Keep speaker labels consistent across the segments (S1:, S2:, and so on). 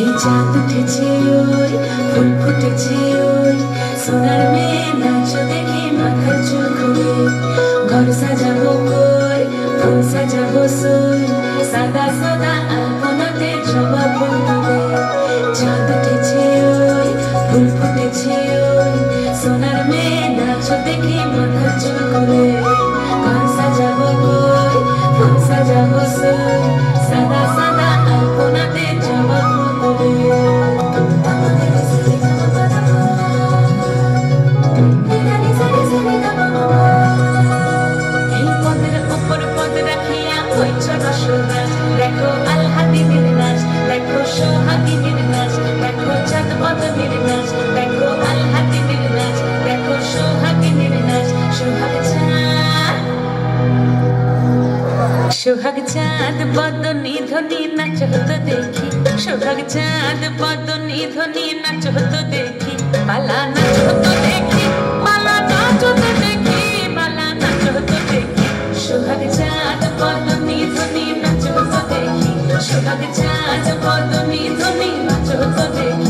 S1: এই চাঁদ উঠেছে ওই ফুল ফুটেছে ওই। সোনার মেয়ে নাচ দেখে চুল খুলে। ঘর সাজাবো কই, ফুল সাজাবো সই। সাদা সাদা আলপনাতে জবা তুলে। চাঁদ উঠেছে ওই, ফুল ফুটেছে ওই। সোনার মেয়ে নাচ দেখে চুল খুলে। ঘর সাজাবো কই, ফুল সাদা সাদা সোহাগ চাঁদ, বদনী ধ্বনি নাচ হতো দেখি। সোহাগ চাঁদ, বদনী ধ্বনি নাচ হতো দেখি। পালা নাচ হতো দেখি পালা নাচ হতো দেখি পালা নাচ হতো দেখি। সোহাগ চাঁদ, বদনী ধ্বনি নাচ হতো দেখি। সোহাগ চাঁদ, বদনী ধ্বনি নাচ হতো দেখি।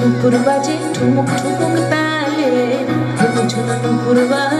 S1: 눈구름 바지 두목두목의 빨래. 불멍 쳐놓은 구름 바